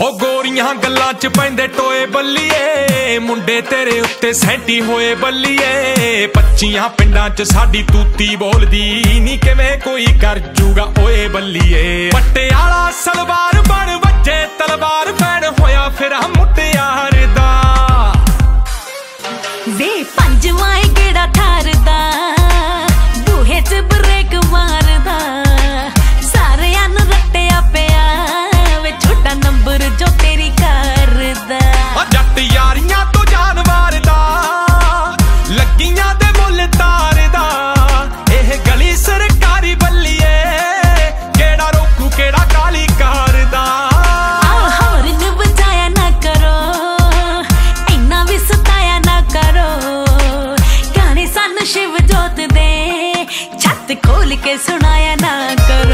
ਹੋ ਗੋਰੀਆਂ ਗੱਲਾਂ 'ਚ ਪੈਂਦੇ ਟੋਏ ਬੱਲੀਏ, ਮੁੰਡੇ ਤੇਰੇ ਉੱਤੇ ਸੈਂਟੀ ਹੋਏ ਬੱਲੀਏ। ਪੱਚੀਆਂ ਪਿੰਡਾਂ 'ਚ ਸਾਡੀ ਤੂਤੀ ਬੋਲਦੀ ਨਹੀਂ ਕਿਵੇਂ ਕੋਈ ਕਰ ਜੂਗਾ ਓਏ ਬੱਲੀਏ। ਪੱਟਿਆਲਾ ਸਲਵਾਰ ਬਣ ਵੱਜੇ ਤਲਵਾਰ ਫੈਣ ਹੋਇਆ ਫਿਰ ਮੁੱਟਿਆਰ। ਖੋਲ ਕੇ ਸੁਣਾਇਆ ਨਾ ਕਰ।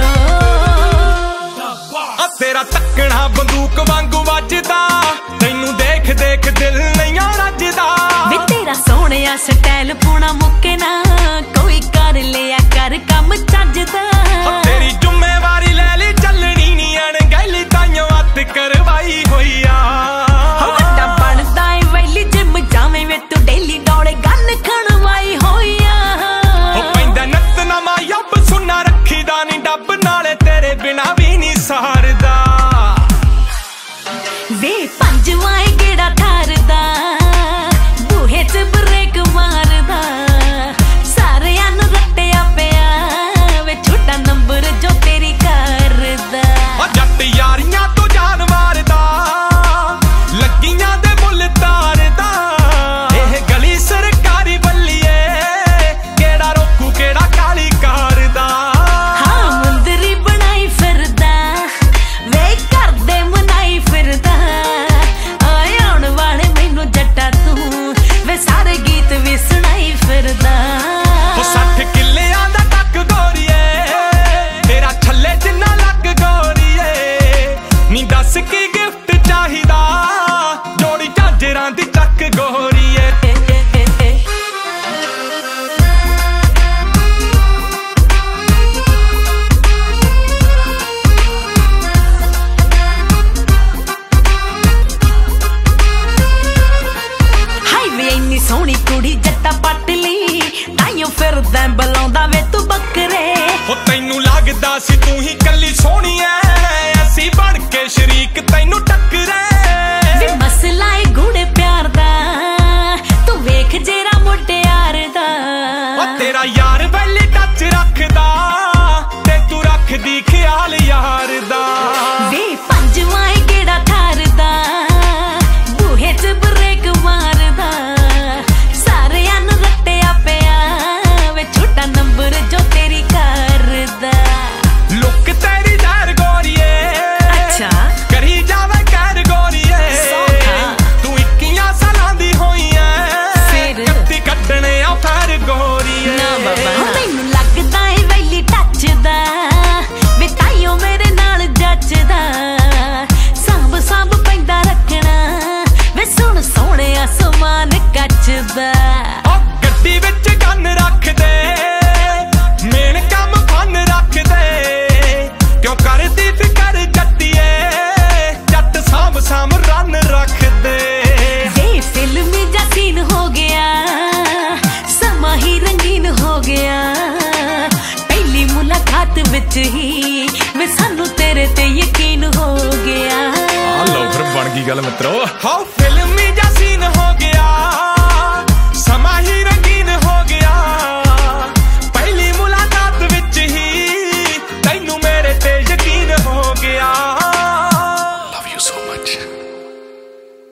ਸੋਹਣੀ ਕੁੜੀ ਜੱਟਾ ਪੱਟ ਲਈ। ਤਾਈਓ ਫਿਰਦਾ ਬਲਾਉਂਦਾ ਵੇ ਤੂੰ ਬੱਕਰੇ। ਉਹ ਤੈਨੂੰ ਲੱਗਦਾ ਸੀ ਤੂੰ ਹੀ ਕੱਲੀ ਸੋਹਣੀ ਐ। ਅਸੀਂ ਬਣ ਕੇ ਸ਼ਰੀਕ ਤੈਨੂੰ ਟੱਕਰੇ। ਵੀ ਮਸਲਾ ਏ ਗੂੜੇ ਪਿਆਰ ਦਾ ਤੂੰ ਵੇਖ ਜੇਰਾ ਮੁੰਡਿਆਰ ਦਾ। ਉਹ ਤੇਰਾ ਯਾਰ ਵੈਲੀ ਟੱਚ ਰੱਖਦਾ ਤੇ ਤੂੰ ਰੱਖਦੀ ਖਿਆਲ ਯਾਰ ਦਾ। ਵੇ ਪੰਜਵਾਂ ਵਿੱਚ ਹੀ ਵੇ ਸਾਨੂੰ ਤੇਰੇ ਤੇ ਯਕੀਨ ਹੋ ਗਿਆ। ਆ ਲਓ ਫਿਰ ਬਣ ਗਈ ਗੱਲ ਮਿੱਤਰੋ। ਹਾਉ ਫਿਲਮੀ ਜਾਂ ਸੀਨ ਹੋ ਗਿਆ